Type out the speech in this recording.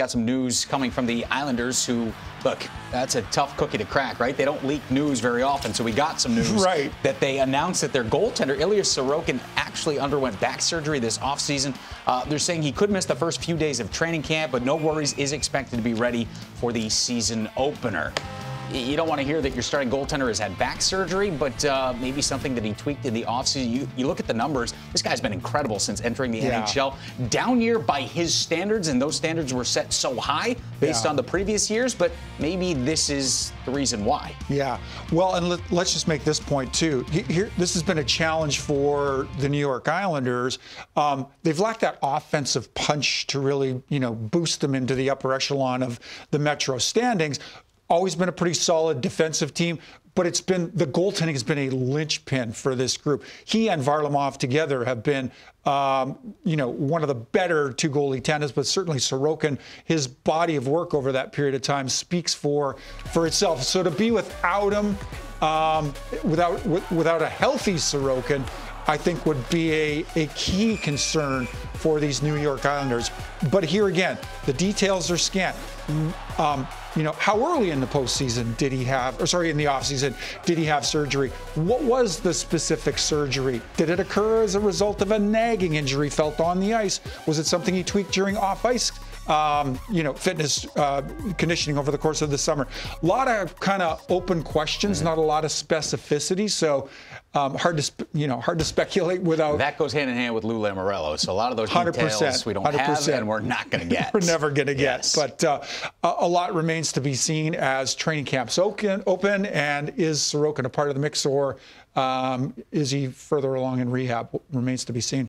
got some news coming from the Islanders who, look, that's a tough cookie to crack, right? They don't leak news very often, so we got some news right. that they announced that their goaltender, Ilya Sorokin, actually underwent back surgery this offseason. Uh, they're saying he could miss the first few days of training camp, but no worries, is expected to be ready for the season opener you don't want to hear that your starting goaltender has had back surgery, but uh, maybe something that he tweaked in the offseason. You, you look at the numbers, this guy's been incredible since entering the yeah. NHL. Down year by his standards, and those standards were set so high based yeah. on the previous years, but maybe this is the reason why. Yeah. Well, and let, us just make this point, too. Here, this has been a challenge for the New York Islanders. Um, they've lacked that offensive punch to really, you know, boost them into the upper echelon of the Metro standings always been a pretty solid defensive team, but it's been the goaltending has been a linchpin for this group. He and Varlamov together have been, um, you know, one of the better two goalie tandems, but certainly Sorokin, his body of work over that period of time speaks for for itself. So to be without him, um, without without a healthy Sorokin, I think would be a, a key concern for these New York Islanders. But here again, the details are scant. Um, you know, how early in the postseason did he have, or sorry, in the offseason, did he have surgery? What was the specific surgery? Did it occur as a result of a nagging injury felt on the ice? Was it something he tweaked during off ice um, you know, fitness uh, conditioning over the course of the summer. A lot of kind of open questions, mm-hmm. not a lot of specificity. So um, hard to you know hard to speculate without. That goes hand in hand with Lou Lamoriello. So a lot of those details we don't 100%. have and we're not going to get. we're never going to get. Yes. But uh, a lot remains to be seen as training camps open, open and is Sorokin a part of the mix or um, is he further along in rehab? Remains to be seen.